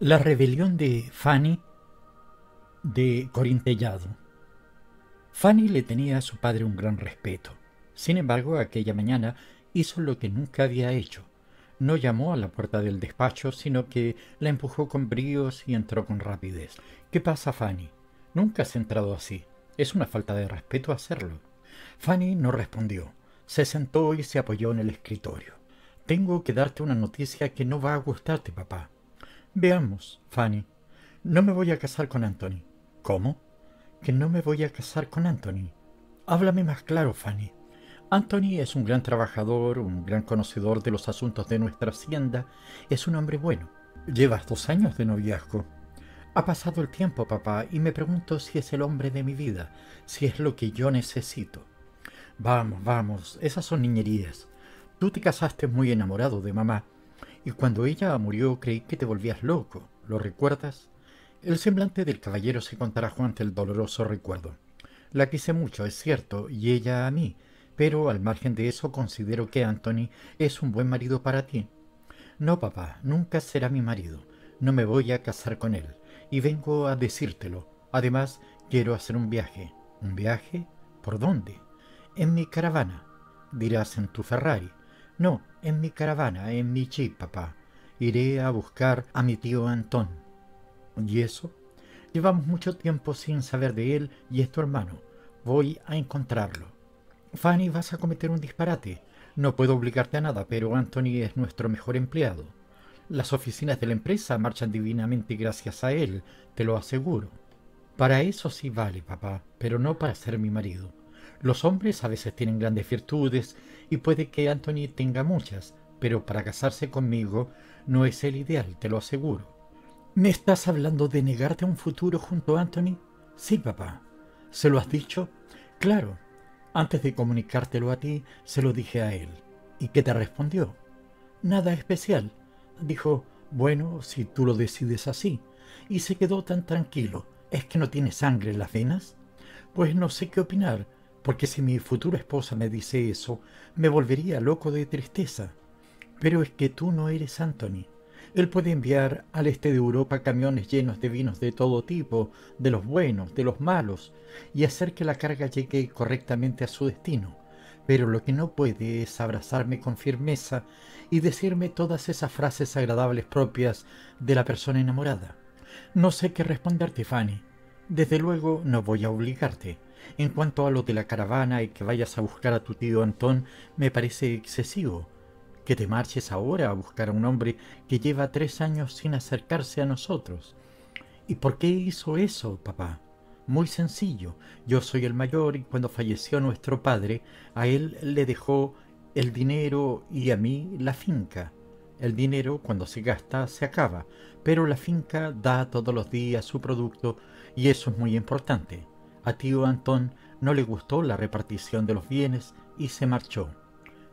La rebelión de Fanny de Corintellado. Fanny le tenía a su padre un gran respeto. Sin embargo, aquella mañana hizo lo que nunca había hecho. No llamó a la puerta del despacho, sino que la empujó con bríos y entró con rapidez. ¿Qué pasa, Fanny? Nunca has entrado así. Es una falta de respeto hacerlo. Fanny no respondió. Se sentó y se apoyó en el escritorio. Tengo que darte una noticia que no va a gustarte, papá. Veamos, Fanny. No me voy a casar con Anthony. ¿Cómo? Que no me voy a casar con Anthony. Háblame más claro, Fanny. Anthony es un gran trabajador, un gran conocedor de los asuntos de nuestra hacienda, es un hombre bueno. Llevas dos años de noviazgo. Ha pasado el tiempo, papá, y me pregunto si es el hombre de mi vida, si es lo que yo necesito. Vamos, vamos, esas son niñerías. Tú te casaste muy enamorado de mamá, y cuando ella murió creí que te volvías loco. ¿Lo recuerdas? El semblante del caballero se contrajo ante el doloroso recuerdo. La quise mucho, es cierto, y ella a mí, pero al margen de eso considero que Anthony es un buen marido para ti. No, papá, nunca será mi marido. No me voy a casar con él, y vengo a decírtelo. Además, quiero hacer un viaje. ¿Un viaje? ¿Por dónde? En mi caravana. Dirás en tu Ferrari. No, en mi caravana, en mi jeep, papá. Iré a buscar a mi tío Antón. ¿Y eso? Llevamos mucho tiempo sin saber de él y es tu hermano. Voy a encontrarlo. Fanny, vas a cometer un disparate. No puedo obligarte a nada, pero Anthony es nuestro mejor empleado. Las oficinas de la empresa marchan divinamente gracias a él, te lo aseguro. Para eso sí vale, papá, pero no para ser mi marido. Los hombres a veces tienen grandes virtudes y puede que Anthony tenga muchas, pero para casarse conmigo no es el ideal, te lo aseguro. ¿Me estás hablando de negarte un futuro junto a Anthony? Sí, papá. ¿Se lo has dicho? Claro. Antes de comunicártelo a ti, se lo dije a él. ¿Y qué te respondió? Nada especial. Dijo, bueno, si tú lo decides así. Y se quedó tan tranquilo. ¿Es que no tiene sangre en las venas? Pues no sé qué opinar porque si mi futura esposa me dice eso, me volvería loco de tristeza. Pero es que tú no eres Anthony. Él puede enviar al este de Europa camiones llenos de vinos de todo tipo, de los buenos, de los malos, y hacer que la carga llegue correctamente a su destino. Pero lo que no puede es abrazarme con firmeza y decirme todas esas frases agradables propias de la persona enamorada. No sé qué responderte, Fanny. Desde luego no voy a obligarte. En cuanto a lo de la caravana y que vayas a buscar a tu tío Antón, me parece excesivo. Que te marches ahora a buscar a un hombre que lleva tres años sin acercarse a nosotros. ¿Y por qué hizo eso, papá? Muy sencillo. Yo soy el mayor y cuando falleció nuestro padre, a él le dejó el dinero y a mí la finca. El dinero, cuando se gasta, se acaba, pero la finca da todos los días su producto y eso es muy importante. A tío Antón no le gustó la repartición de los bienes y se marchó.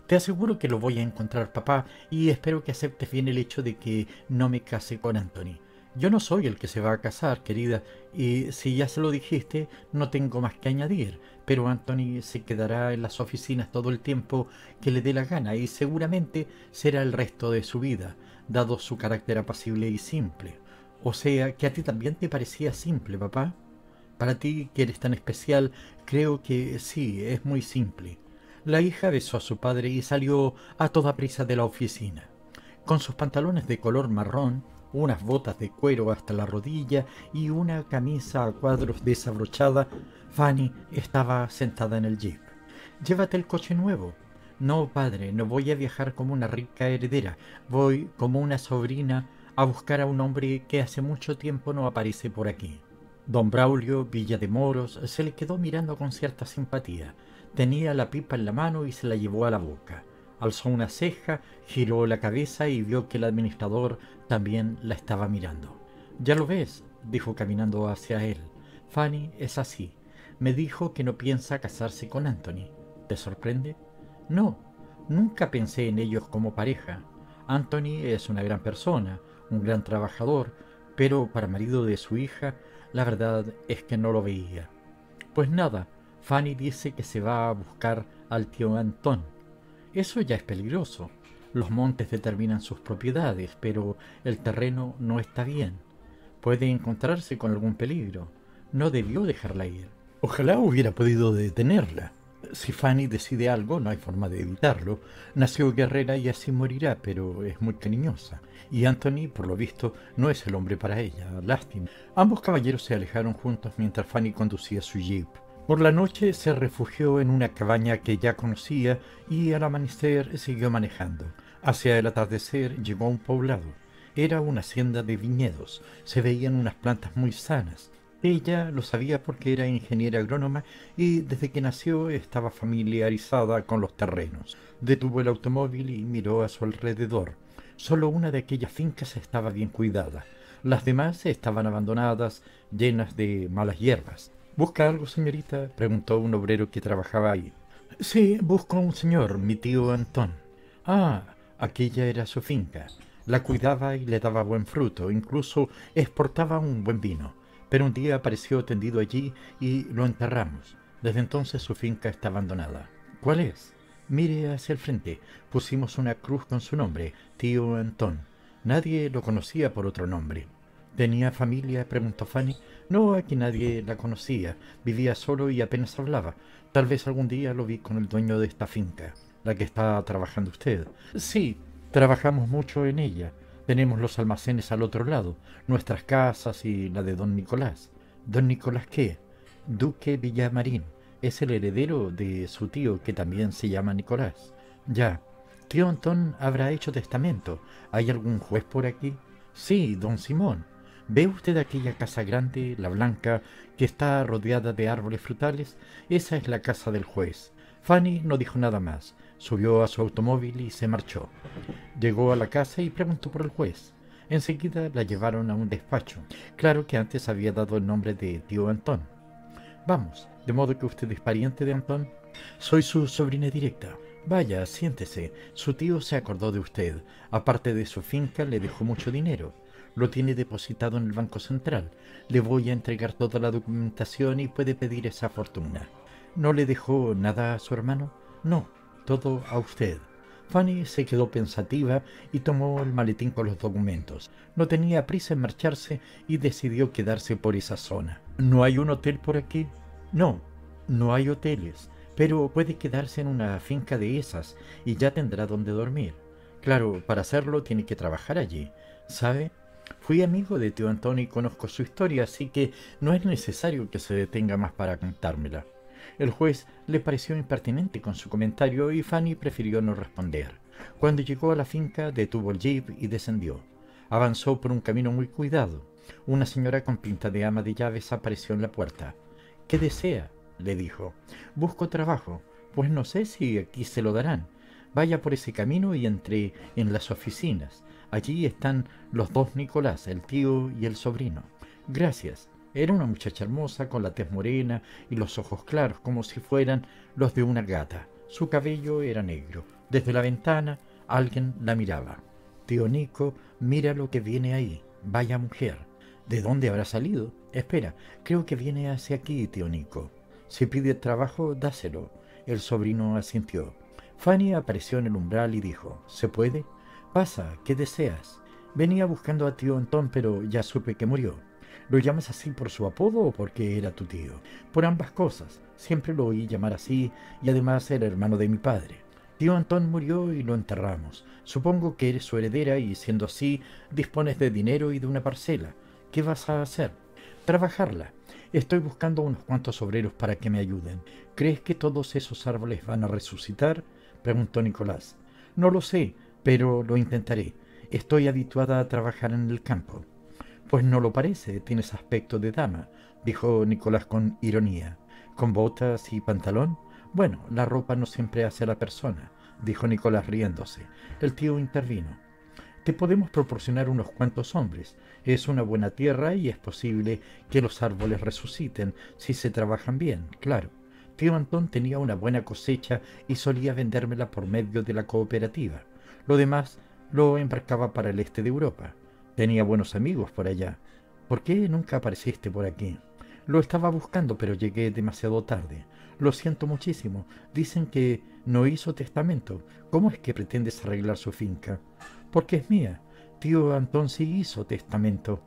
Te aseguro que lo voy a encontrar, papá, y espero que aceptes bien el hecho de que no me case con Anthony. Yo no soy el que se va a casar, querida, y si ya se lo dijiste, no tengo más que añadir, pero Anthony se quedará en las oficinas todo el tiempo que le dé la gana y seguramente será el resto de su vida, dado su carácter apacible y simple. O sea, que a ti también te parecía simple, papá. Para ti, que eres tan especial, creo que sí, es muy simple. La hija besó a su padre y salió a toda prisa de la oficina. Con sus pantalones de color marrón, unas botas de cuero hasta la rodilla y una camisa a cuadros desabrochada, Fanny estaba sentada en el jeep. Llévate el coche nuevo. No, padre, no voy a viajar como una rica heredera, voy como una sobrina a buscar a un hombre que hace mucho tiempo no aparece por aquí. Don Braulio Villa de Moros se le quedó mirando con cierta simpatía. Tenía la pipa en la mano y se la llevó a la boca. Alzó una ceja, giró la cabeza y vio que el administrador también la estaba mirando. Ya lo ves, dijo caminando hacia él. Fanny es así. Me dijo que no piensa casarse con Anthony. ¿Te sorprende? No, nunca pensé en ellos como pareja. Anthony es una gran persona, un gran trabajador, pero para marido de su hija la verdad es que no lo veía. Pues nada, Fanny dice que se va a buscar al tío Antón. Eso ya es peligroso. Los montes determinan sus propiedades, pero el terreno no está bien. Puede encontrarse con algún peligro. No debió dejarla ir. Ojalá hubiera podido detenerla. Si Fanny decide algo, no hay forma de evitarlo. Nació guerrera y así morirá, pero es muy cariñosa. Y Anthony, por lo visto, no es el hombre para ella. Lástima. Ambos caballeros se alejaron juntos mientras Fanny conducía su jeep. Por la noche se refugió en una cabaña que ya conocía y al amanecer siguió manejando. Hacia el atardecer llegó a un poblado. Era una hacienda de viñedos. Se veían unas plantas muy sanas. Ella lo sabía porque era ingeniera agrónoma y desde que nació estaba familiarizada con los terrenos. Detuvo el automóvil y miró a su alrededor. Solo una de aquellas fincas estaba bien cuidada. Las demás estaban abandonadas, llenas de malas hierbas. ¿Busca algo, señorita? preguntó un obrero que trabajaba ahí. Sí, busco a un señor, mi tío Antón. Ah, aquella era su finca. La cuidaba y le daba buen fruto, incluso exportaba un buen vino pero un día apareció tendido allí y lo enterramos. Desde entonces su finca está abandonada. ¿Cuál es? Mire hacia el frente. Pusimos una cruz con su nombre, tío Antón. Nadie lo conocía por otro nombre. ¿Tenía familia? preguntó Fanny. No, aquí nadie la conocía. Vivía solo y apenas hablaba. Tal vez algún día lo vi con el dueño de esta finca, la que está trabajando usted. Sí, trabajamos mucho en ella. Tenemos los almacenes al otro lado, nuestras casas y la de don Nicolás. ¿Don Nicolás qué? Duque Villamarín. Es el heredero de su tío, que también se llama Nicolás. Ya. Tío Antón habrá hecho testamento. ¿Hay algún juez por aquí? Sí, don Simón. ¿Ve usted aquella casa grande, la blanca, que está rodeada de árboles frutales? Esa es la casa del juez. Fanny no dijo nada más. Subió a su automóvil y se marchó. Llegó a la casa y preguntó por el juez. Enseguida la llevaron a un despacho. Claro que antes había dado el nombre de tío Antón. Vamos, de modo que usted es pariente de Antón. Soy su sobrina directa. Vaya, siéntese. Su tío se acordó de usted. Aparte de su finca, le dejó mucho dinero. Lo tiene depositado en el Banco Central. Le voy a entregar toda la documentación y puede pedir esa fortuna. ¿No le dejó nada a su hermano? No, todo a usted. Fanny se quedó pensativa y tomó el maletín con los documentos. No tenía prisa en marcharse y decidió quedarse por esa zona. ¿No hay un hotel por aquí? No, no hay hoteles, pero puede quedarse en una finca de esas y ya tendrá donde dormir. Claro, para hacerlo tiene que trabajar allí. ¿Sabe? Fui amigo de tío Antonio y conozco su historia, así que no es necesario que se detenga más para contármela. El juez le pareció impertinente con su comentario y Fanny prefirió no responder. Cuando llegó a la finca detuvo el jeep y descendió. Avanzó por un camino muy cuidado. Una señora con pinta de ama de llaves apareció en la puerta. ¿Qué desea? le dijo. Busco trabajo. Pues no sé si aquí se lo darán. Vaya por ese camino y entre en las oficinas. Allí están los dos Nicolás, el tío y el sobrino. Gracias. Era una muchacha hermosa con la tez morena y los ojos claros como si fueran los de una gata. Su cabello era negro. Desde la ventana alguien la miraba. Tío Nico, mira lo que viene ahí. Vaya mujer. ¿De dónde habrá salido? Espera, creo que viene hacia aquí, tío Nico. Si pide trabajo, dáselo. El sobrino asintió. Fanny apareció en el umbral y dijo, ¿Se puede? Pasa, ¿qué deseas? Venía buscando a tío Antón, pero ya supe que murió. ¿Lo llamas así por su apodo o porque era tu tío? Por ambas cosas. Siempre lo oí llamar así y además era hermano de mi padre. Tío Antón murió y lo enterramos. Supongo que eres su heredera y siendo así dispones de dinero y de una parcela. ¿Qué vas a hacer? Trabajarla. Estoy buscando unos cuantos obreros para que me ayuden. ¿Crees que todos esos árboles van a resucitar? preguntó Nicolás. No lo sé, pero lo intentaré. Estoy habituada a trabajar en el campo. Pues no lo parece, tienes aspecto de dama, dijo Nicolás con ironía. ¿Con botas y pantalón? Bueno, la ropa no siempre hace a la persona, dijo Nicolás riéndose. El tío intervino. Te podemos proporcionar unos cuantos hombres. Es una buena tierra y es posible que los árboles resuciten si se trabajan bien, claro. Tío Antón tenía una buena cosecha y solía vendérmela por medio de la cooperativa. Lo demás lo embarcaba para el este de Europa. Tenía buenos amigos por allá. ¿Por qué nunca apareciste por aquí? Lo estaba buscando, pero llegué demasiado tarde. Lo siento muchísimo. Dicen que no hizo testamento. ¿Cómo es que pretendes arreglar su finca? Porque es mía. Tío Antón sí hizo testamento.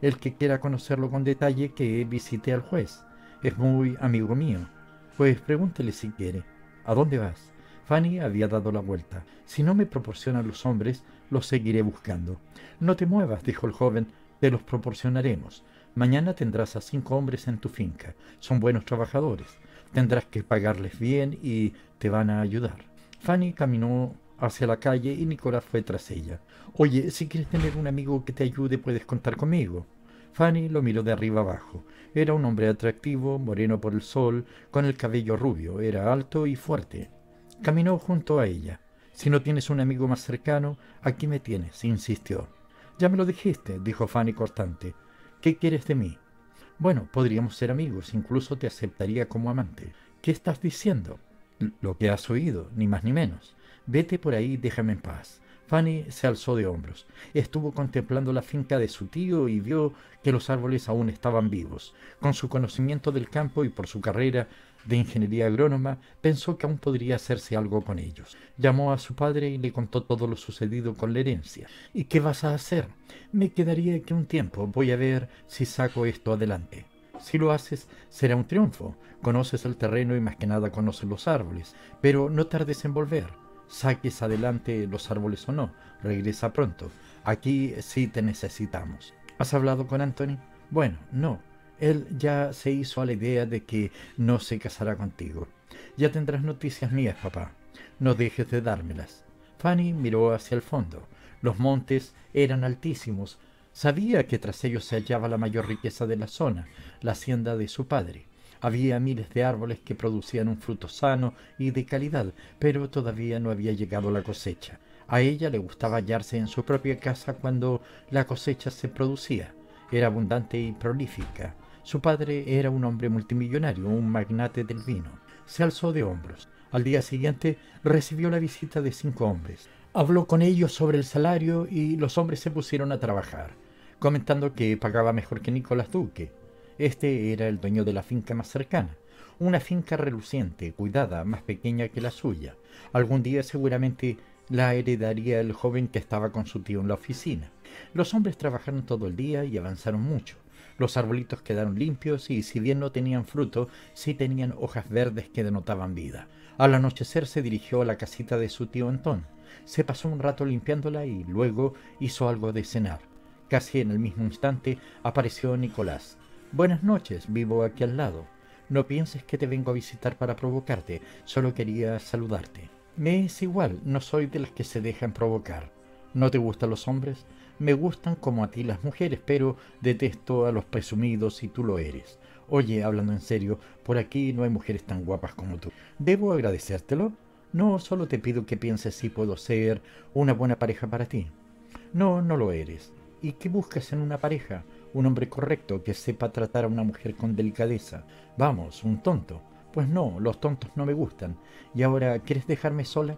El que quiera conocerlo con detalle, que visite al juez. Es muy amigo mío. Pues pregúntele si quiere. ¿A dónde vas? Fanny había dado la vuelta. Si no me proporcionan los hombres, los seguiré buscando. No te muevas, dijo el joven, te los proporcionaremos. Mañana tendrás a cinco hombres en tu finca. Son buenos trabajadores. Tendrás que pagarles bien y te van a ayudar. Fanny caminó hacia la calle y Nicolás fue tras ella. Oye, si quieres tener un amigo que te ayude, puedes contar conmigo. Fanny lo miró de arriba abajo. Era un hombre atractivo, moreno por el sol, con el cabello rubio, era alto y fuerte. Caminó junto a ella. Si no tienes un amigo más cercano, aquí me tienes, insistió. Ya me lo dijiste, dijo Fanny cortante. ¿Qué quieres de mí? Bueno, podríamos ser amigos, incluso te aceptaría como amante. ¿Qué estás diciendo? Lo que has oído, ni más ni menos. Vete por ahí, déjame en paz. Fanny se alzó de hombros. Estuvo contemplando la finca de su tío y vio que los árboles aún estaban vivos. Con su conocimiento del campo y por su carrera de ingeniería agrónoma, pensó que aún podría hacerse algo con ellos. Llamó a su padre y le contó todo lo sucedido con la herencia. ¿Y qué vas a hacer? Me quedaría aquí un tiempo. Voy a ver si saco esto adelante. Si lo haces, será un triunfo. Conoces el terreno y más que nada conoces los árboles. Pero no tardes en volver saques adelante los árboles o no, regresa pronto. Aquí sí te necesitamos. ¿Has hablado con Anthony? Bueno, no. Él ya se hizo a la idea de que no se casará contigo. Ya tendrás noticias mías, papá. No dejes de dármelas. Fanny miró hacia el fondo. Los montes eran altísimos. Sabía que tras ellos se hallaba la mayor riqueza de la zona, la hacienda de su padre. Había miles de árboles que producían un fruto sano y de calidad, pero todavía no había llegado la cosecha. A ella le gustaba hallarse en su propia casa cuando la cosecha se producía. Era abundante y prolífica. Su padre era un hombre multimillonario, un magnate del vino. Se alzó de hombros. Al día siguiente recibió la visita de cinco hombres. Habló con ellos sobre el salario y los hombres se pusieron a trabajar, comentando que pagaba mejor que Nicolás Duque. Este era el dueño de la finca más cercana, una finca reluciente, cuidada, más pequeña que la suya. Algún día seguramente la heredaría el joven que estaba con su tío en la oficina. Los hombres trabajaron todo el día y avanzaron mucho. Los arbolitos quedaron limpios y si bien no tenían fruto, sí tenían hojas verdes que denotaban vida. Al anochecer se dirigió a la casita de su tío Antón. Se pasó un rato limpiándola y luego hizo algo de cenar. Casi en el mismo instante apareció Nicolás. Buenas noches, vivo aquí al lado. No pienses que te vengo a visitar para provocarte, solo quería saludarte. Me es igual, no soy de las que se dejan provocar. ¿No te gustan los hombres? Me gustan como a ti las mujeres, pero detesto a los presumidos y tú lo eres. Oye, hablando en serio, por aquí no hay mujeres tan guapas como tú. ¿Debo agradecértelo? No, solo te pido que pienses si puedo ser una buena pareja para ti. No, no lo eres. ¿Y qué buscas en una pareja? un hombre correcto que sepa tratar a una mujer con delicadeza. Vamos, un tonto. Pues no, los tontos no me gustan. ¿Y ahora quieres dejarme sola?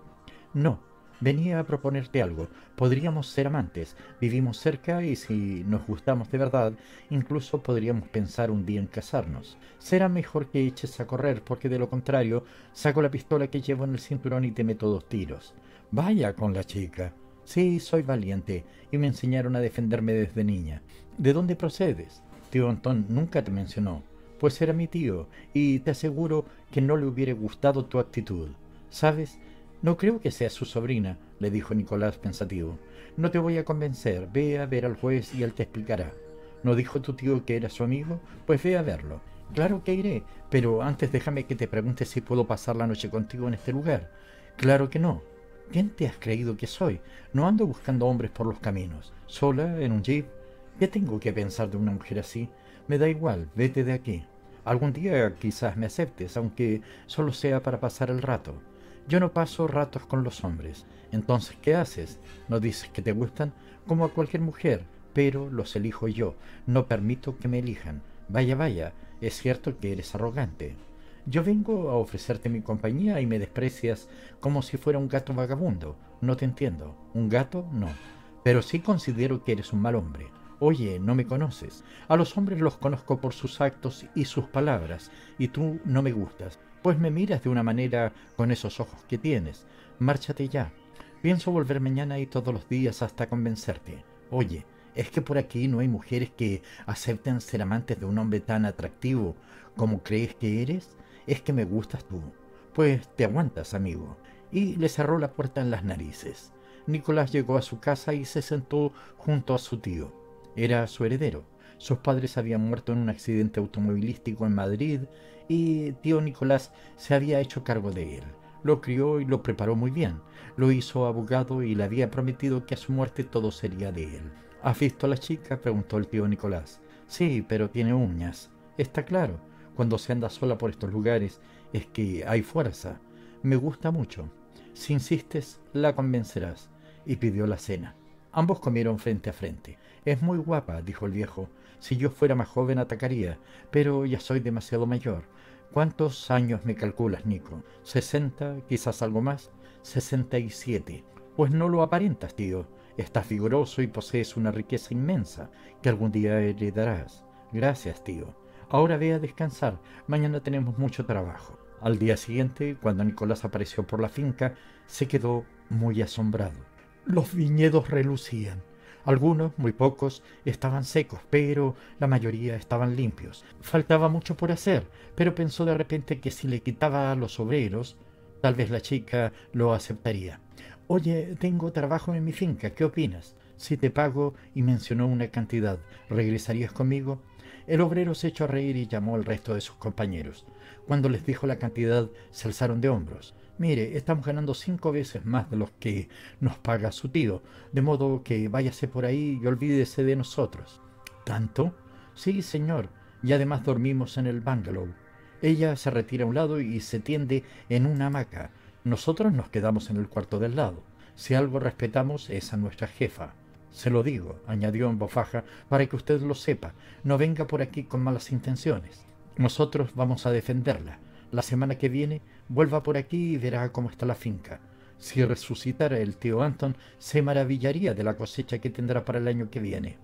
No, venía a proponerte algo. Podríamos ser amantes, vivimos cerca y si nos gustamos de verdad, incluso podríamos pensar un día en casarnos. Será mejor que eches a correr, porque de lo contrario, saco la pistola que llevo en el cinturón y te meto dos tiros. Vaya con la chica. Sí, soy valiente, y me enseñaron a defenderme desde niña. ¿De dónde procedes? Tío Antón nunca te mencionó. Pues era mi tío, y te aseguro que no le hubiera gustado tu actitud. ¿Sabes? No creo que sea su sobrina, le dijo Nicolás pensativo. No te voy a convencer, ve a ver al juez y él te explicará. ¿No dijo tu tío que era su amigo? Pues ve a verlo. Claro que iré, pero antes déjame que te pregunte si puedo pasar la noche contigo en este lugar. Claro que no. ¿Quién te has creído que soy? No ando buscando hombres por los caminos. Sola, en un jeep. ¿Qué tengo que pensar de una mujer así? Me da igual, vete de aquí. Algún día quizás me aceptes, aunque solo sea para pasar el rato. Yo no paso ratos con los hombres. Entonces, ¿qué haces? ¿No dices que te gustan? Como a cualquier mujer, pero los elijo yo. No permito que me elijan. Vaya, vaya, es cierto que eres arrogante. Yo vengo a ofrecerte mi compañía y me desprecias como si fuera un gato vagabundo. No te entiendo. ¿Un gato? No. Pero sí considero que eres un mal hombre. Oye, no me conoces. A los hombres los conozco por sus actos y sus palabras, y tú no me gustas, pues me miras de una manera con esos ojos que tienes. Márchate ya. Pienso volver mañana y todos los días hasta convencerte. Oye, ¿es que por aquí no hay mujeres que acepten ser amantes de un hombre tan atractivo como crees que eres? Es que me gustas tú. Pues te aguantas, amigo. Y le cerró la puerta en las narices. Nicolás llegó a su casa y se sentó junto a su tío. Era su heredero. Sus padres habían muerto en un accidente automovilístico en Madrid y tío Nicolás se había hecho cargo de él. Lo crió y lo preparó muy bien. Lo hizo abogado y le había prometido que a su muerte todo sería de él. ¿Has visto a la chica? preguntó el tío Nicolás. Sí, pero tiene uñas. Está claro. Cuando se anda sola por estos lugares es que hay fuerza. Me gusta mucho. Si insistes, la convencerás. Y pidió la cena. Ambos comieron frente a frente. Es muy guapa, dijo el viejo. Si yo fuera más joven atacaría, pero ya soy demasiado mayor. ¿Cuántos años me calculas, Nico? ¿Sesenta? ¿Quizás algo más? Sesenta y siete. Pues no lo aparentas, tío. Estás vigoroso y posees una riqueza inmensa que algún día heredarás. Gracias, tío. Ahora ve a descansar. Mañana tenemos mucho trabajo. Al día siguiente, cuando Nicolás apareció por la finca, se quedó muy asombrado. Los viñedos relucían. Algunos, muy pocos, estaban secos, pero la mayoría estaban limpios. Faltaba mucho por hacer, pero pensó de repente que si le quitaba a los obreros, tal vez la chica lo aceptaría. Oye, tengo trabajo en mi finca, ¿qué opinas? Si te pago y mencionó una cantidad, ¿regresarías conmigo? El obrero se echó a reír y llamó al resto de sus compañeros. Cuando les dijo la cantidad, se alzaron de hombros. Mire, estamos ganando cinco veces más de los que nos paga su tío, de modo que váyase por ahí y olvídese de nosotros. ¿Tanto? Sí, señor, y además dormimos en el bungalow. Ella se retira a un lado y se tiende en una hamaca. Nosotros nos quedamos en el cuarto del lado. Si algo respetamos es a nuestra jefa. Se lo digo, añadió en voz baja, para que usted lo sepa. No venga por aquí con malas intenciones. Nosotros vamos a defenderla. La semana que viene vuelva por aquí y verá cómo está la finca. Si resucitara el tío Anton, se maravillaría de la cosecha que tendrá para el año que viene.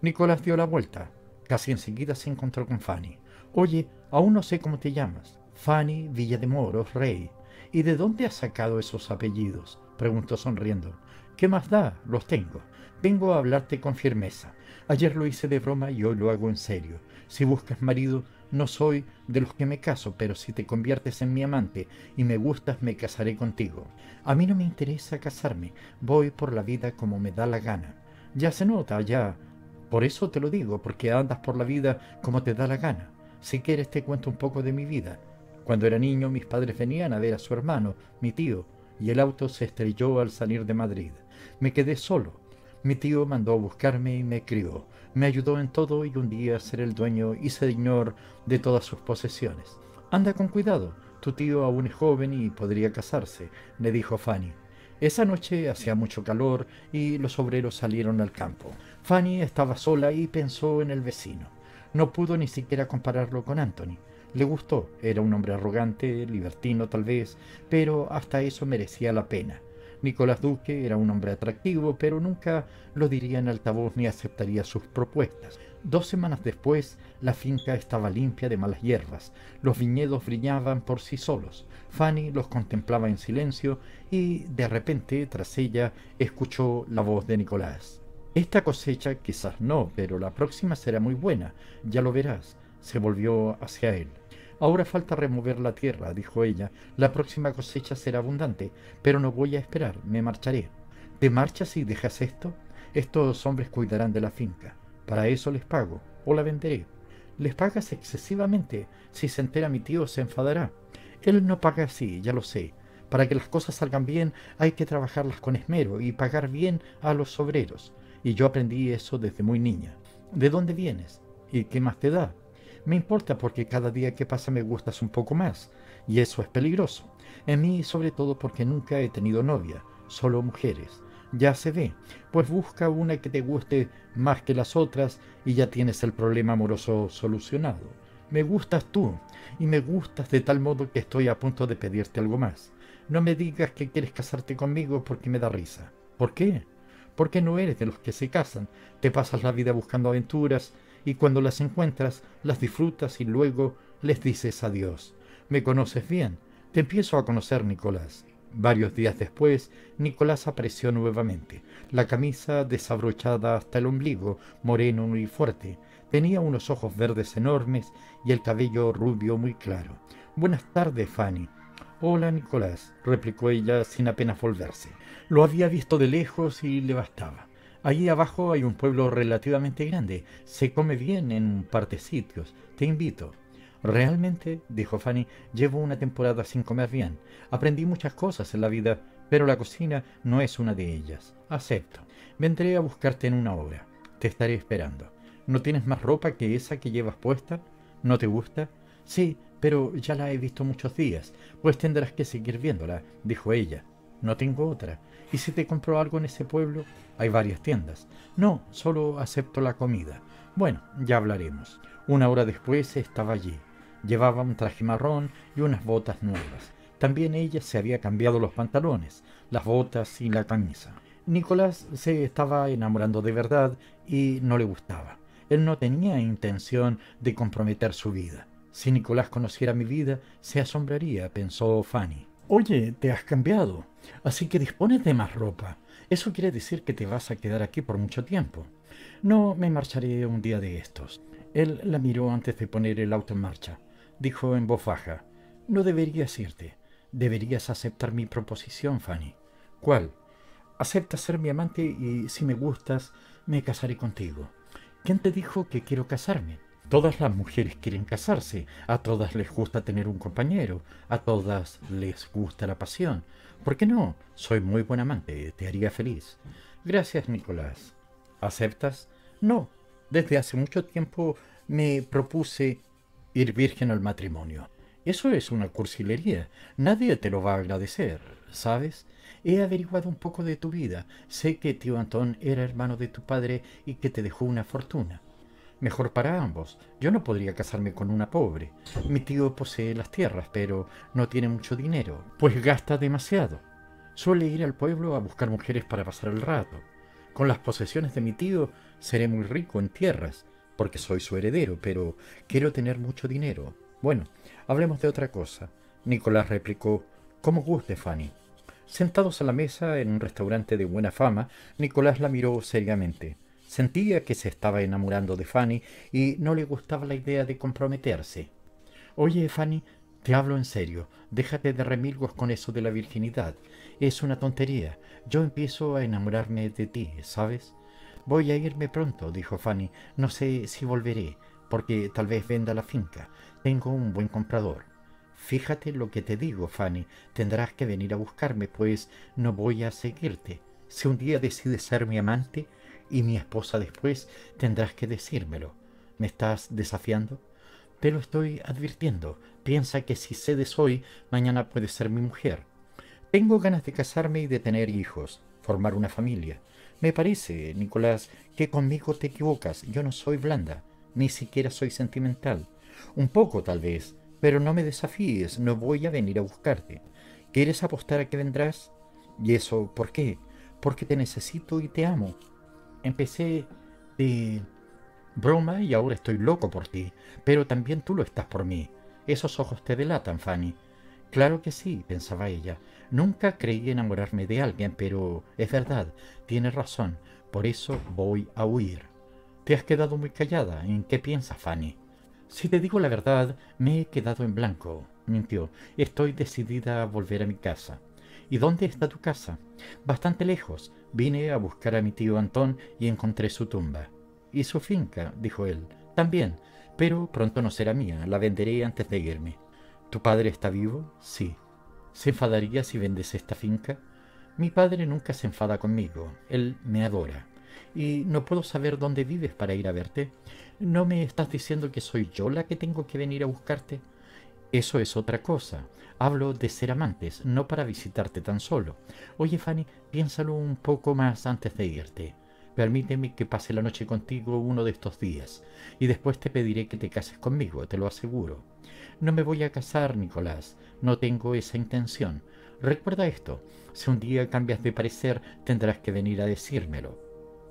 Nicolás dio la vuelta. Casi enseguida se encontró con Fanny. Oye, aún no sé cómo te llamas. Fanny Villa de Moros, Rey. ¿Y de dónde has sacado esos apellidos? preguntó sonriendo. ¿Qué más da? Los tengo. Vengo a hablarte con firmeza. Ayer lo hice de broma y hoy lo hago en serio. Si buscas marido, no soy de los que me caso, pero si te conviertes en mi amante y me gustas, me casaré contigo. A mí no me interesa casarme, voy por la vida como me da la gana. Ya se nota, ya. Por eso te lo digo, porque andas por la vida como te da la gana. Si quieres te cuento un poco de mi vida. Cuando era niño mis padres venían a ver a su hermano, mi tío, y el auto se estrelló al salir de Madrid. Me quedé solo. Mi tío mandó a buscarme y me crió me ayudó en todo y un día ser el dueño y señor de todas sus posesiones. Anda con cuidado, tu tío aún es joven y podría casarse, le dijo Fanny. Esa noche hacía mucho calor y los obreros salieron al campo. Fanny estaba sola y pensó en el vecino. No pudo ni siquiera compararlo con Anthony. Le gustó, era un hombre arrogante, libertino tal vez, pero hasta eso merecía la pena. Nicolás Duque era un hombre atractivo, pero nunca lo diría en altavoz ni aceptaría sus propuestas. Dos semanas después, la finca estaba limpia de malas hierbas, los viñedos brillaban por sí solos. Fanny los contemplaba en silencio y, de repente, tras ella, escuchó la voz de Nicolás. Esta cosecha quizás no, pero la próxima será muy buena, ya lo verás. Se volvió hacia él. Ahora falta remover la tierra, dijo ella. La próxima cosecha será abundante, pero no voy a esperar, me marcharé. ¿Te marchas y dejas esto? Estos hombres cuidarán de la finca. Para eso les pago, o la venderé. Les pagas excesivamente. Si se entera mi tío se enfadará. Él no paga así, ya lo sé. Para que las cosas salgan bien hay que trabajarlas con esmero y pagar bien a los obreros. Y yo aprendí eso desde muy niña. ¿De dónde vienes? ¿Y qué más te da? Me importa porque cada día que pasa me gustas un poco más, y eso es peligroso. En mí sobre todo porque nunca he tenido novia, solo mujeres. Ya se ve, pues busca una que te guste más que las otras y ya tienes el problema amoroso solucionado. Me gustas tú, y me gustas de tal modo que estoy a punto de pedirte algo más. No me digas que quieres casarte conmigo porque me da risa. ¿Por qué? ¿Por qué no eres de los que se casan? Te pasas la vida buscando aventuras y cuando las encuentras las disfrutas y luego les dices adiós. Me conoces bien. Te empiezo a conocer, Nicolás. Varios días después, Nicolás apareció nuevamente, la camisa desabrochada hasta el ombligo, moreno y fuerte. Tenía unos ojos verdes enormes y el cabello rubio muy claro. Buenas tardes, Fanny. Hola, Nicolás, replicó ella sin apenas volverse. Lo había visto de lejos y le bastaba. Allí abajo hay un pueblo relativamente grande. Se come bien en un sitios. Te invito. Realmente, dijo Fanny, llevo una temporada sin comer bien. Aprendí muchas cosas en la vida, pero la cocina no es una de ellas. Acepto. Vendré a buscarte en una hora. Te estaré esperando. ¿No tienes más ropa que esa que llevas puesta? ¿No te gusta? Sí, pero ya la he visto muchos días. Pues tendrás que seguir viéndola, dijo ella. No tengo otra. ¿Y si te compro algo en ese pueblo? Hay varias tiendas. No, solo acepto la comida. Bueno, ya hablaremos. Una hora después estaba allí. Llevaba un traje marrón y unas botas nuevas. También ella se había cambiado los pantalones, las botas y la camisa. Nicolás se estaba enamorando de verdad y no le gustaba. Él no tenía intención de comprometer su vida. Si Nicolás conociera mi vida, se asombraría, pensó Fanny. Oye, te has cambiado, así que dispones de más ropa. Eso quiere decir que te vas a quedar aquí por mucho tiempo. No me marcharé un día de estos. Él la miró antes de poner el auto en marcha dijo en voz baja. No deberías irte. Deberías aceptar mi proposición, Fanny. ¿Cuál? Acepta ser mi amante y si me gustas, me casaré contigo. ¿Quién te dijo que quiero casarme? Todas las mujeres quieren casarse, a todas les gusta tener un compañero, a todas les gusta la pasión. ¿Por qué no? Soy muy buen amante, te haría feliz. Gracias, Nicolás. ¿Aceptas? No. Desde hace mucho tiempo me propuse ir virgen al matrimonio. Eso es una cursilería. Nadie te lo va a agradecer, ¿sabes? He averiguado un poco de tu vida. Sé que tío Antón era hermano de tu padre y que te dejó una fortuna. Mejor para ambos. Yo no podría casarme con una pobre. Mi tío posee las tierras, pero no tiene mucho dinero, pues gasta demasiado. Suele ir al pueblo a buscar mujeres para pasar el rato. Con las posesiones de mi tío seré muy rico en tierras, porque soy su heredero, pero quiero tener mucho dinero. Bueno, hablemos de otra cosa. Nicolás replicó, como guste, Fanny. Sentados a la mesa en un restaurante de buena fama, Nicolás la miró seriamente. Sentía que se estaba enamorando de Fanny y no le gustaba la idea de comprometerse. Oye, Fanny, te hablo en serio. Déjate de remilgos con eso de la virginidad. Es una tontería. Yo empiezo a enamorarme de ti, ¿sabes? Voy a irme pronto, dijo Fanny. No sé si volveré, porque tal vez venda la finca. Tengo un buen comprador. Fíjate lo que te digo, Fanny. Tendrás que venir a buscarme, pues no voy a seguirte. Si un día decides ser mi amante y mi esposa después, tendrás que decírmelo. ¿Me estás desafiando? Te lo estoy advirtiendo. Piensa que si cedes hoy, mañana puedes ser mi mujer. Tengo ganas de casarme y de tener hijos, formar una familia. Me parece, Nicolás, que conmigo te equivocas. Yo no soy blanda, ni siquiera soy sentimental. Un poco, tal vez, pero no me desafíes, no voy a venir a buscarte. ¿Quieres apostar a que vendrás? ¿Y eso por qué? Porque te necesito y te amo. Empecé de broma y ahora estoy loco por ti, pero también tú lo estás por mí. Esos ojos te delatan, Fanny. Claro que sí, pensaba ella. Nunca creí enamorarme de alguien, pero es verdad, tienes razón. Por eso voy a huir. Te has quedado muy callada. ¿En qué piensas, Fanny? Si te digo la verdad, me he quedado en blanco. Mintió. Estoy decidida a volver a mi casa. ¿Y dónde está tu casa? Bastante lejos. Vine a buscar a mi tío Antón y encontré su tumba. ¿Y su finca? dijo él. También, pero pronto no será mía. La venderé antes de irme. ¿Tu padre está vivo? Sí. ¿Se enfadaría si vendes esta finca? Mi padre nunca se enfada conmigo. Él me adora. Y no puedo saber dónde vives para ir a verte. ¿No me estás diciendo que soy yo la que tengo que venir a buscarte? Eso es otra cosa. Hablo de ser amantes, no para visitarte tan solo. Oye, Fanny, piénsalo un poco más antes de irte. Permíteme que pase la noche contigo uno de estos días, y después te pediré que te cases conmigo, te lo aseguro. No me voy a casar, Nicolás, no tengo esa intención. recuerda esto. Si un día cambias de parecer, tendrás que venir a decírmelo.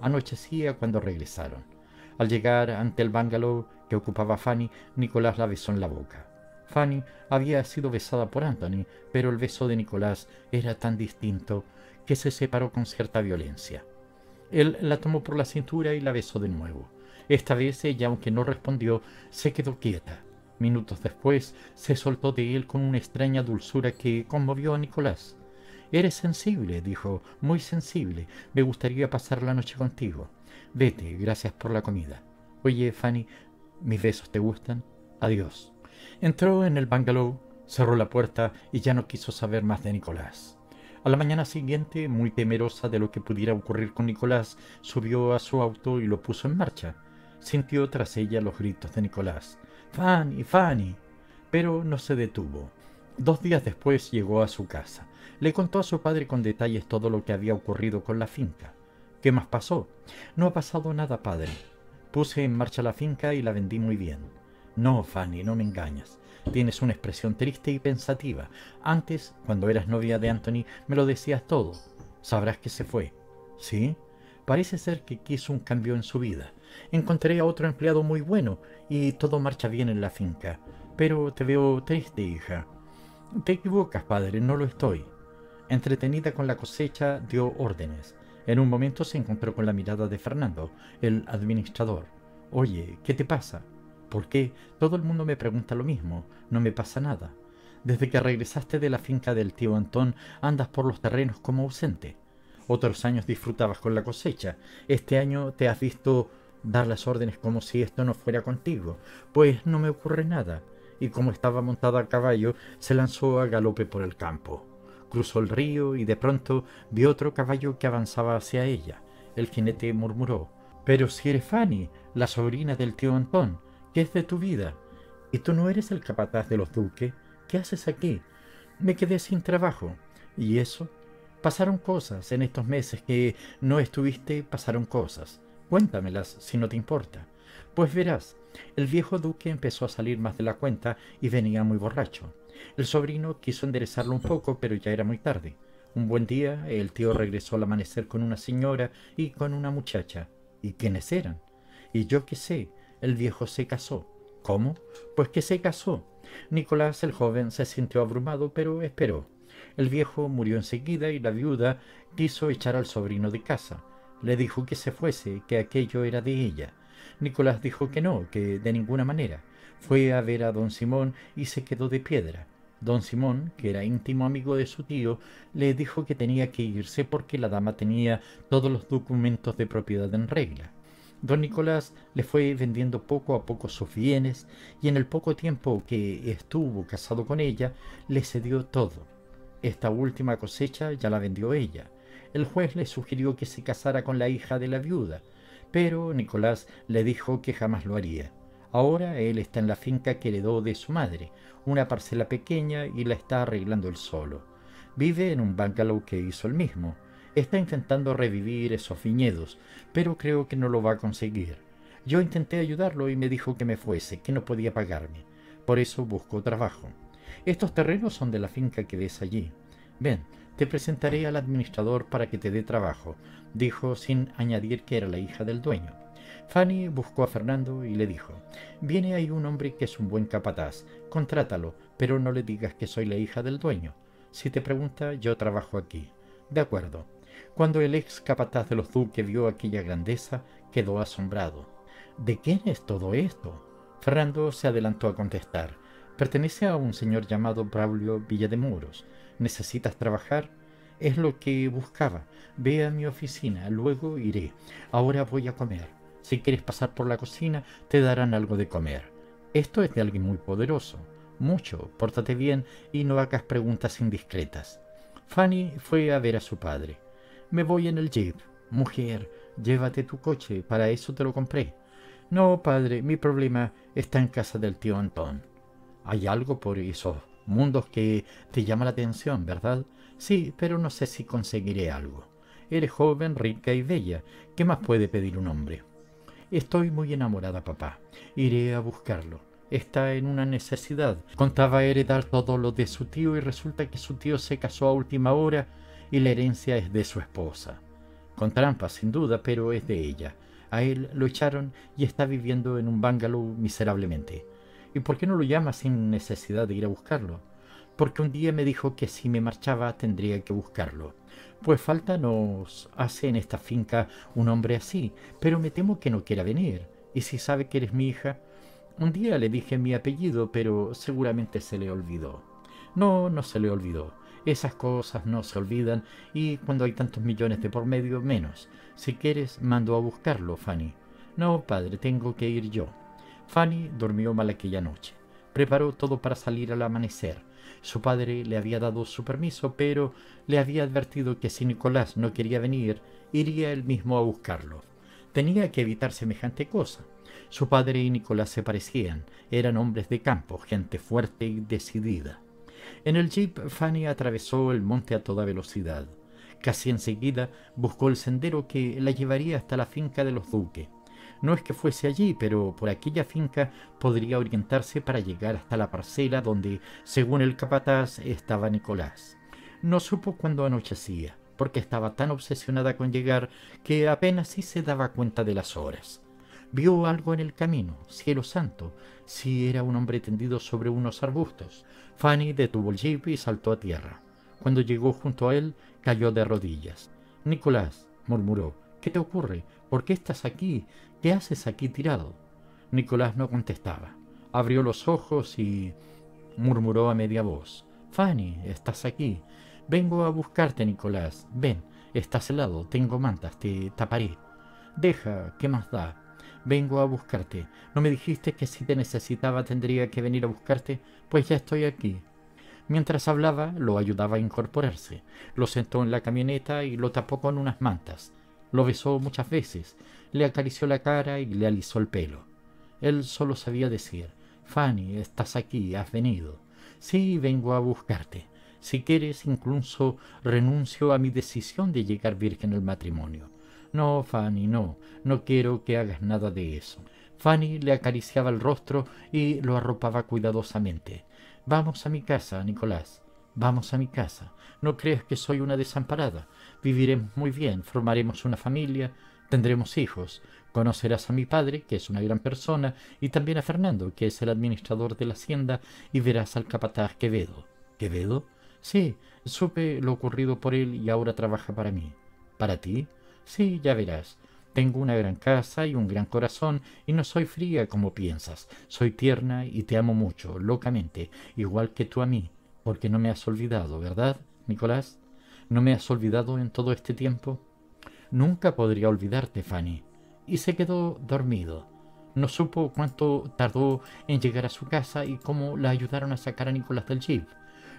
Anochecía cuando regresaron. Al llegar ante el bungalow que ocupaba Fanny, Nicolás la besó en la boca. Fanny había sido besada por Anthony, pero el beso de Nicolás era tan distinto que se separó con cierta violencia. Él la tomó por la cintura y la besó de nuevo. Esta vez ella, aunque no respondió, se quedó quieta. Minutos después se soltó de él con una extraña dulzura que conmovió a Nicolás. Eres sensible, dijo, muy sensible. Me gustaría pasar la noche contigo. Vete, gracias por la comida. Oye, Fanny, ¿mis besos te gustan? Adiós. Entró en el bungalow, cerró la puerta y ya no quiso saber más de Nicolás. A la mañana siguiente, muy temerosa de lo que pudiera ocurrir con Nicolás, subió a su auto y lo puso en marcha. Sintió tras ella los gritos de Nicolás. Fanny, Fanny. Pero no se detuvo. Dos días después llegó a su casa. Le contó a su padre con detalles todo lo que había ocurrido con la finca. ¿Qué más pasó? No ha pasado nada, padre. Puse en marcha la finca y la vendí muy bien. No, Fanny, no me engañas. Tienes una expresión triste y pensativa. Antes, cuando eras novia de Anthony, me lo decías todo. Sabrás que se fue. ¿Sí? Parece ser que quiso un cambio en su vida. Encontré a otro empleado muy bueno y todo marcha bien en la finca. Pero te veo triste, hija. Te equivocas, padre, no lo estoy. Entretenida con la cosecha, dio órdenes. En un momento se encontró con la mirada de Fernando, el administrador. Oye, ¿qué te pasa? ¿Por qué? Todo el mundo me pregunta lo mismo. No me pasa nada. Desde que regresaste de la finca del tío Antón, andas por los terrenos como ausente. Otros años disfrutabas con la cosecha. Este año te has visto dar las órdenes como si esto no fuera contigo. Pues no me ocurre nada. Y como estaba montada a caballo, se lanzó a galope por el campo. Cruzó el río y de pronto vio otro caballo que avanzaba hacia ella. El jinete murmuró Pero si eres Fanny, la sobrina del tío Antón, ¿Qué es de tu vida? ¿Y tú no eres el capataz de los duques? ¿Qué haces aquí? Me quedé sin trabajo. ¿Y eso? Pasaron cosas en estos meses que no estuviste, pasaron cosas. Cuéntamelas si no te importa. Pues verás, el viejo duque empezó a salir más de la cuenta y venía muy borracho. El sobrino quiso enderezarlo un poco, pero ya era muy tarde. Un buen día el tío regresó al amanecer con una señora y con una muchacha. ¿Y quiénes eran? Y yo qué sé, el viejo se casó. ¿Cómo? Pues que se casó. Nicolás el joven se sintió abrumado, pero esperó. El viejo murió enseguida y la viuda quiso echar al sobrino de casa. Le dijo que se fuese, que aquello era de ella. Nicolás dijo que no, que de ninguna manera. Fue a ver a don Simón y se quedó de piedra. Don Simón, que era íntimo amigo de su tío, le dijo que tenía que irse porque la dama tenía todos los documentos de propiedad en regla. Don Nicolás le fue vendiendo poco a poco sus bienes y en el poco tiempo que estuvo casado con ella le cedió todo. Esta última cosecha ya la vendió ella. El juez le sugirió que se casara con la hija de la viuda, pero Nicolás le dijo que jamás lo haría. Ahora él está en la finca que heredó de su madre, una parcela pequeña y la está arreglando él solo. Vive en un bungalow que hizo él mismo, Está intentando revivir esos viñedos, pero creo que no lo va a conseguir. Yo intenté ayudarlo y me dijo que me fuese, que no podía pagarme. Por eso busco trabajo. Estos terrenos son de la finca que ves allí. Ven, te presentaré al administrador para que te dé trabajo, dijo sin añadir que era la hija del dueño. Fanny buscó a Fernando y le dijo, viene ahí un hombre que es un buen capataz, contrátalo, pero no le digas que soy la hija del dueño. Si te pregunta, yo trabajo aquí. De acuerdo. Cuando el ex capataz de los duques vio aquella grandeza, quedó asombrado. ¿De quién es todo esto? Fernando se adelantó a contestar. Pertenece a un señor llamado Braulio Villademuros. ¿Necesitas trabajar? Es lo que buscaba. Ve a mi oficina, luego iré. Ahora voy a comer. Si quieres pasar por la cocina, te darán algo de comer. Esto es de alguien muy poderoso. Mucho. Pórtate bien y no hagas preguntas indiscretas. Fanny fue a ver a su padre. Me voy en el jeep. Mujer, llévate tu coche, para eso te lo compré. No, padre, mi problema está en casa del tío Antón. Hay algo por esos mundos que te llama la atención, ¿verdad? Sí, pero no sé si conseguiré algo. Eres joven, rica y bella. ¿Qué más puede pedir un hombre? Estoy muy enamorada, papá. Iré a buscarlo. está en una necesidad. Contaba heredar todo lo de su tío y resulta que su tío se casó a última hora y la herencia es de su esposa. Con trampas, sin duda, pero es de ella. A él lo echaron y está viviendo en un bungalow miserablemente. ¿Y por qué no lo llama sin necesidad de ir a buscarlo? Porque un día me dijo que si me marchaba tendría que buscarlo. Pues falta nos hace en esta finca un hombre así, pero me temo que no quiera venir. ¿Y si sabe que eres mi hija? Un día le dije mi apellido, pero seguramente se le olvidó. No, no se le olvidó. Esas cosas no se olvidan y cuando hay tantos millones de por medio, menos. Si quieres, mando a buscarlo, Fanny. No, padre, tengo que ir yo. Fanny durmió mal aquella noche. Preparó todo para salir al amanecer. Su padre le había dado su permiso, pero le había advertido que si Nicolás no quería venir, iría él mismo a buscarlo. Tenía que evitar semejante cosa. Su padre y Nicolás se parecían, eran hombres de campo, gente fuerte y decidida. En el jeep Fanny atravesó el monte a toda velocidad. Casi enseguida buscó el sendero que la llevaría hasta la finca de los Duque. No es que fuese allí, pero por aquella finca podría orientarse para llegar hasta la parcela donde, según el capataz, estaba Nicolás. No supo cuándo anochecía, porque estaba tan obsesionada con llegar que apenas sí se daba cuenta de las horas. Vio algo en el camino, cielo santo, si era un hombre tendido sobre unos arbustos. Fanny detuvo el jeep y saltó a tierra. Cuando llegó junto a él, cayó de rodillas. Nicolás, murmuró, ¿qué te ocurre? ¿Por qué estás aquí? ¿Qué haces aquí tirado? Nicolás no contestaba. Abrió los ojos y murmuró a media voz. Fanny, estás aquí. Vengo a buscarte, Nicolás. Ven, estás helado, tengo mantas, te taparé. Deja, ¿qué más da? Vengo a buscarte. ¿No me dijiste que si te necesitaba tendría que venir a buscarte? Pues ya estoy aquí. Mientras hablaba, lo ayudaba a incorporarse. Lo sentó en la camioneta y lo tapó con unas mantas. Lo besó muchas veces, le acarició la cara y le alisó el pelo. Él solo sabía decir, Fanny, estás aquí, has venido. Sí, vengo a buscarte. Si quieres, incluso renuncio a mi decisión de llegar virgen al matrimonio. No, Fanny, no, no quiero que hagas nada de eso. Fanny le acariciaba el rostro y lo arropaba cuidadosamente. Vamos a mi casa, Nicolás. Vamos a mi casa. No creas que soy una desamparada. Viviremos muy bien, formaremos una familia, tendremos hijos. Conocerás a mi padre, que es una gran persona, y también a Fernando, que es el administrador de la hacienda, y verás al capataz Quevedo. ¿Quevedo? Sí, supe lo ocurrido por él y ahora trabaja para mí. ¿Para ti? Sí, ya verás. Tengo una gran casa y un gran corazón y no soy fría como piensas. Soy tierna y te amo mucho, locamente, igual que tú a mí, porque no me has olvidado, ¿verdad, Nicolás? ¿No me has olvidado en todo este tiempo? Nunca podría olvidarte, Fanny. Y se quedó dormido. No supo cuánto tardó en llegar a su casa y cómo la ayudaron a sacar a Nicolás del jeep.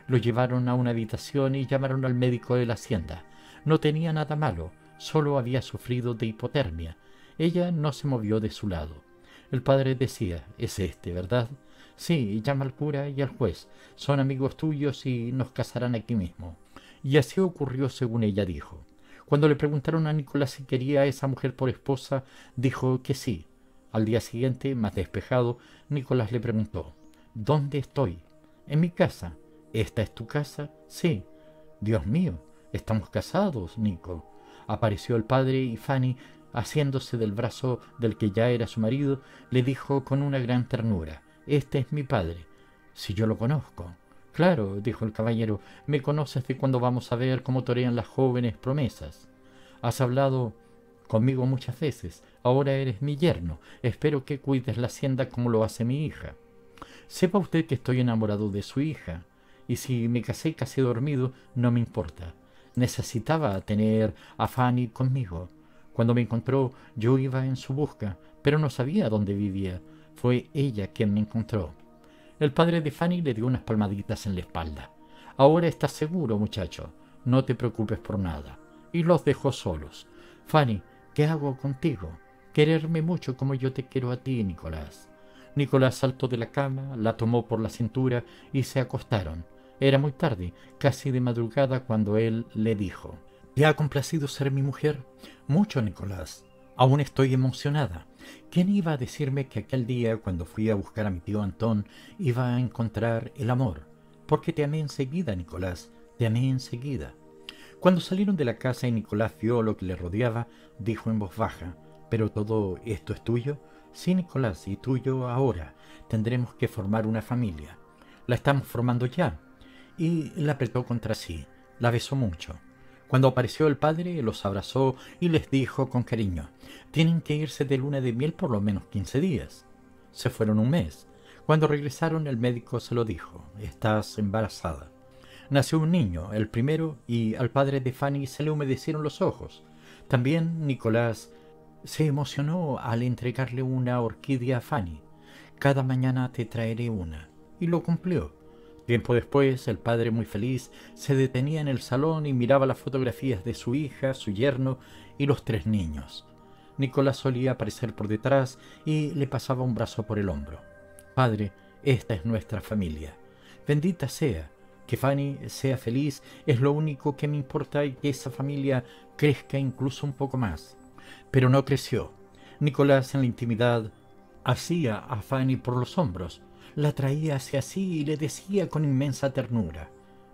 Lo llevaron a una habitación y llamaron al médico de la hacienda. No tenía nada malo, solo había sufrido de hipotermia. Ella no se movió de su lado. El padre decía, es este, ¿verdad? Sí, llama al cura y al juez. Son amigos tuyos y nos casarán aquí mismo. Y así ocurrió según ella dijo. Cuando le preguntaron a Nicolás si quería a esa mujer por esposa, dijo que sí. Al día siguiente, más despejado, Nicolás le preguntó ¿Dónde estoy? En mi casa. ¿Esta es tu casa? Sí. Dios mío, estamos casados, Nico apareció el padre y Fanny, haciéndose del brazo del que ya era su marido, le dijo con una gran ternura Este es mi padre. Si yo lo conozco. Claro, dijo el caballero, me conoces de cuando vamos a ver cómo torean las jóvenes promesas. Has hablado conmigo muchas veces, ahora eres mi yerno, espero que cuides la hacienda como lo hace mi hija. Sepa usted que estoy enamorado de su hija, y si me casé casi dormido, no me importa. Necesitaba tener a Fanny conmigo. Cuando me encontró, yo iba en su busca, pero no sabía dónde vivía. Fue ella quien me encontró. El padre de Fanny le dio unas palmaditas en la espalda. Ahora estás seguro, muchacho. No te preocupes por nada. Y los dejó solos. Fanny, ¿qué hago contigo? Quererme mucho como yo te quiero a ti, Nicolás. Nicolás saltó de la cama, la tomó por la cintura y se acostaron. Era muy tarde, casi de madrugada, cuando él le dijo ¿Te ha complacido ser mi mujer? Mucho, Nicolás. Aún estoy emocionada. ¿Quién iba a decirme que aquel día, cuando fui a buscar a mi tío Antón, iba a encontrar el amor? Porque te amé enseguida, Nicolás, te amé enseguida. Cuando salieron de la casa y Nicolás vio lo que le rodeaba, dijo en voz baja, ¿pero todo esto es tuyo? Sí, Nicolás, y tuyo ahora. Tendremos que formar una familia. La estamos formando ya. Y la apretó contra sí, la besó mucho. Cuando apareció el padre, los abrazó y les dijo con cariño, tienen que irse de luna de miel por lo menos quince días. Se fueron un mes. Cuando regresaron el médico se lo dijo, estás embarazada. Nació un niño, el primero, y al padre de Fanny se le humedecieron los ojos. También Nicolás se emocionó al entregarle una orquídea a Fanny. Cada mañana te traeré una. Y lo cumplió. Tiempo después, el padre, muy feliz, se detenía en el salón y miraba las fotografías de su hija, su yerno y los tres niños. Nicolás solía aparecer por detrás y le pasaba un brazo por el hombro. Padre, esta es nuestra familia. Bendita sea. Que Fanny sea feliz es lo único que me importa y que esa familia crezca incluso un poco más. Pero no creció. Nicolás en la intimidad hacía a Fanny por los hombros, la traía hacia sí y le decía con inmensa ternura,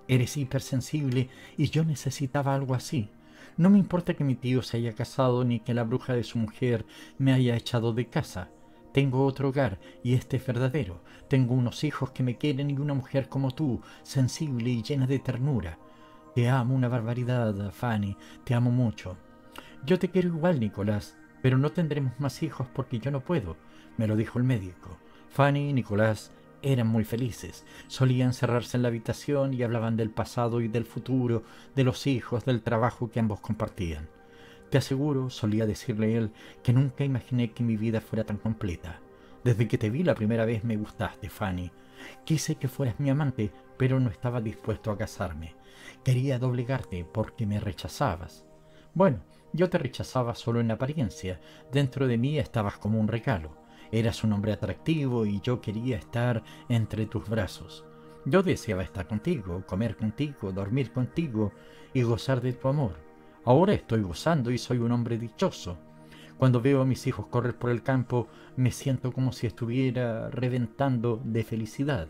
Eres hipersensible y yo necesitaba algo así. No me importa que mi tío se haya casado ni que la bruja de su mujer me haya echado de casa. Tengo otro hogar y este es verdadero. Tengo unos hijos que me quieren y una mujer como tú, sensible y llena de ternura. Te amo una barbaridad, Fanny, te amo mucho. Yo te quiero igual, Nicolás, pero no tendremos más hijos porque yo no puedo, me lo dijo el médico. Fanny y Nicolás eran muy felices. Solían cerrarse en la habitación y hablaban del pasado y del futuro, de los hijos, del trabajo que ambos compartían. Te aseguro, solía decirle él, que nunca imaginé que mi vida fuera tan completa. Desde que te vi la primera vez me gustaste, Fanny. Quise que fueras mi amante, pero no estaba dispuesto a casarme. Quería doblegarte porque me rechazabas. Bueno, yo te rechazaba solo en apariencia. Dentro de mí estabas como un regalo. Eras un hombre atractivo y yo quería estar entre tus brazos. Yo deseaba estar contigo, comer contigo, dormir contigo y gozar de tu amor. Ahora estoy gozando y soy un hombre dichoso. Cuando veo a mis hijos correr por el campo, me siento como si estuviera reventando de felicidad.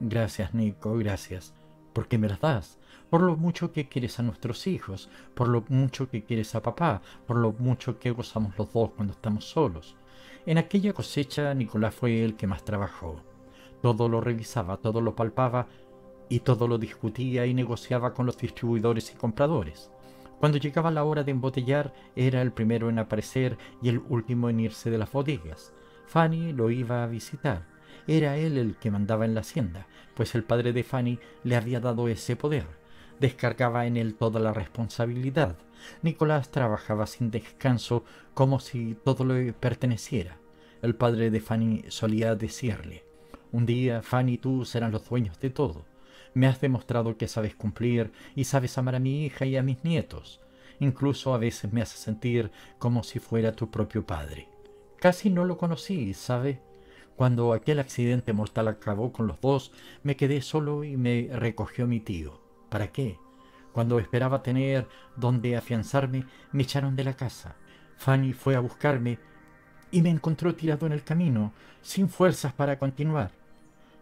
Gracias, Nico, gracias, porque me las das, por lo mucho que quieres a nuestros hijos, por lo mucho que quieres a papá, por lo mucho que gozamos los dos cuando estamos solos. En aquella cosecha Nicolás fue el que más trabajó. Todo lo revisaba, todo lo palpaba y todo lo discutía y negociaba con los distribuidores y compradores. Cuando llegaba la hora de embotellar, era el primero en aparecer y el último en irse de las bodegas. Fanny lo iba a visitar. Era él el que mandaba en la hacienda, pues el padre de Fanny le había dado ese poder. Descargaba en él toda la responsabilidad, Nicolás trabajaba sin descanso como si todo le perteneciera. El padre de Fanny solía decirle, un día Fanny y tú serán los dueños de todo. Me has demostrado que sabes cumplir y sabes amar a mi hija y a mis nietos. Incluso a veces me hace sentir como si fuera tu propio padre. Casi no lo conocí, ¿sabe? Cuando aquel accidente mortal acabó con los dos, me quedé solo y me recogió mi tío. ¿Para qué? Cuando esperaba tener donde afianzarme, me echaron de la casa. Fanny fue a buscarme y me encontró tirado en el camino, sin fuerzas para continuar.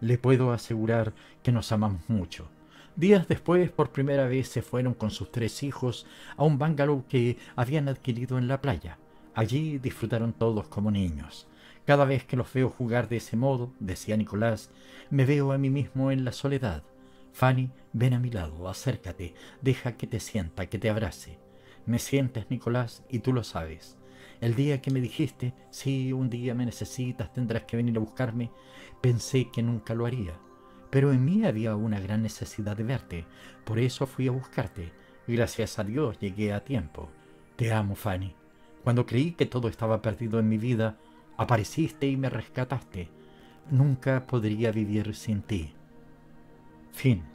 Le puedo asegurar que nos amamos mucho. Días después, por primera vez, se fueron con sus tres hijos a un bungalow que habían adquirido en la playa. Allí disfrutaron todos como niños. Cada vez que los veo jugar de ese modo, decía Nicolás, me veo a mí mismo en la soledad. Fanny, ven a mi lado, acércate, deja que te sienta, que te abrace. Me sientes, Nicolás, y tú lo sabes. El día que me dijiste, si un día me necesitas, tendrás que venir a buscarme, pensé que nunca lo haría. Pero en mí había una gran necesidad de verte, por eso fui a buscarte. Gracias a Dios llegué a tiempo. Te amo, Fanny. Cuando creí que todo estaba perdido en mi vida, apareciste y me rescataste. Nunca podría vivir sin ti. Feen.